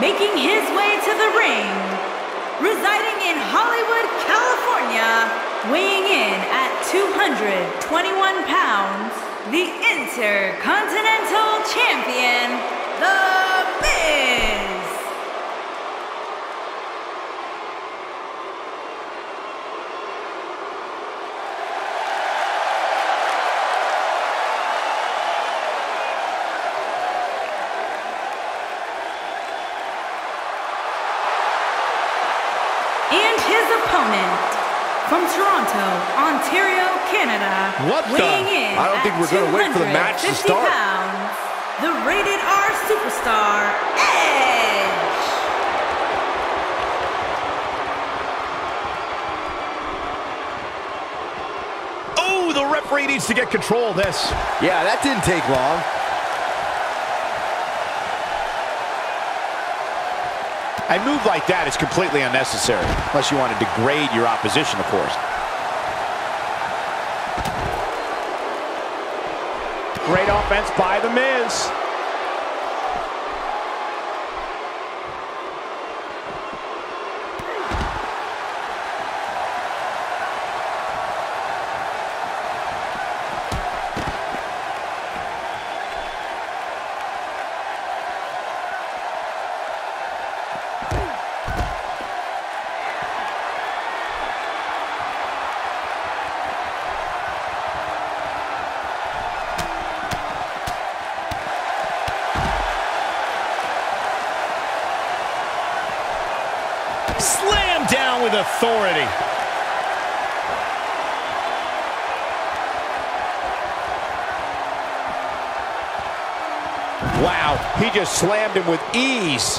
making his way to the ring, residing in Hollywood, California, weighing in at 221 pounds, the Intercontinental Champion, The Miz. and his opponent from Toronto, Ontario, Canada. What the- weighing in I don't think we're gonna wait for the match to start. Pounds, the rated R superstar, Edge. Oh, the referee needs to get control of this. Yeah, that didn't take long. A move like that is completely unnecessary, unless you want to degrade your opposition, of course. Great offense by The Miz. Slam down with authority. Wow, he just slammed him with ease.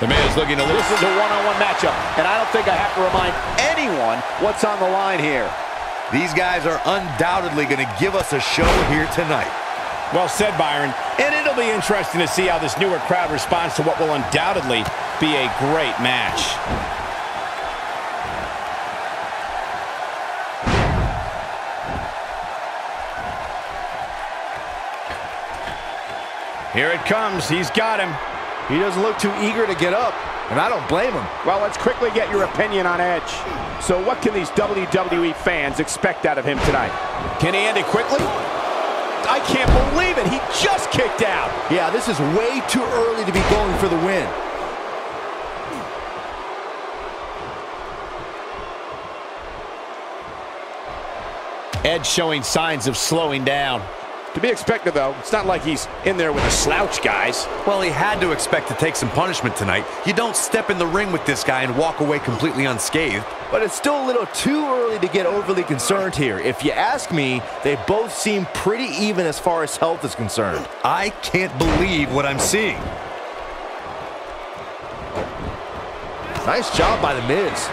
The man is looking to lose. This is a one-on-one matchup, and I don't think I have to remind anyone what's on the line here. These guys are undoubtedly going to give us a show here tonight. Well said, Byron. And it'll be interesting to see how this newer crowd responds to what will undoubtedly be a great match. Here it comes. He's got him. He doesn't look too eager to get up, and I don't blame him. Well, let's quickly get your opinion on Edge. So what can these WWE fans expect out of him tonight? Can he end it quickly? I can't believe it. He just kicked out. Yeah, this is way too early to be going for the win. Edge showing signs of slowing down. To be expected, though. It's not like he's in there with a slouch, guys. Well, he had to expect to take some punishment tonight. You don't step in the ring with this guy and walk away completely unscathed. But it's still a little too early to get overly concerned here. If you ask me, they both seem pretty even as far as health is concerned. I can't believe what I'm seeing. Nice job by The Miz.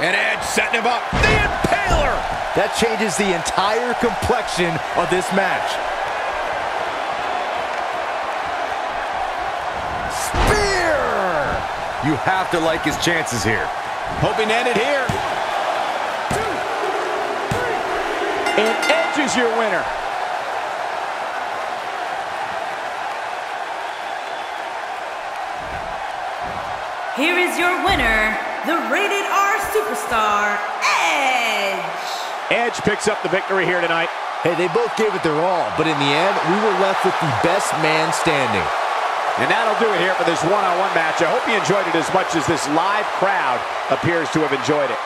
And Edge setting him up. The Impaler! That changes the entire complexion of this match. Spear! You have to like his chances here. Hoping to end it here. And Edge is your winner. Here is your winner, the rated R superstar, Edge. Edge picks up the victory here tonight. Hey, they both gave it their all, but in the end, we were left with the best man standing. And that'll do it here for this one-on-one match. I hope you enjoyed it as much as this live crowd appears to have enjoyed it.